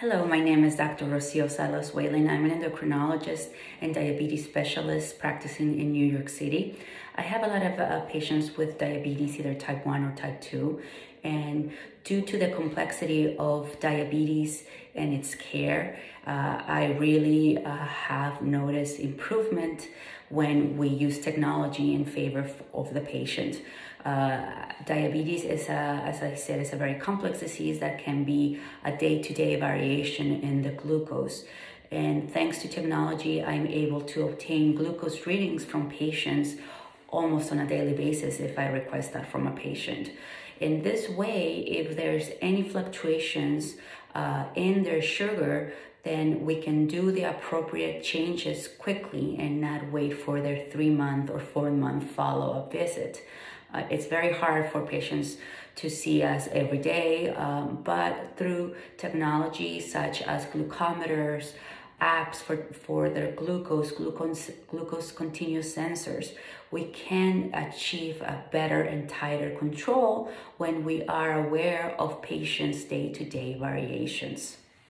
Hello, my name is Dr. Rocio Salas Whalen. I'm an endocrinologist and diabetes specialist practicing in New York City. I have a lot of uh, patients with diabetes, either type 1 or type 2, and due to the complexity of diabetes and its care, uh, I really uh, have noticed improvement when we use technology in favor of the patient. Uh, diabetes is, a, as I said, is a very complex disease that can be a day-to-day variation in the glucose. And thanks to technology, I'm able to obtain glucose readings from patients almost on a daily basis if I request that from a patient. In this way, if there's any fluctuations uh, in their sugar, then we can do the appropriate changes quickly and not wait for their three month or four month follow up visit. Uh, it's very hard for patients to see us every day, um, but through technology such as glucometers, apps for, for their glucose, glucose, glucose continuous sensors, we can achieve a better and tighter control when we are aware of patients' day-to-day -day variations.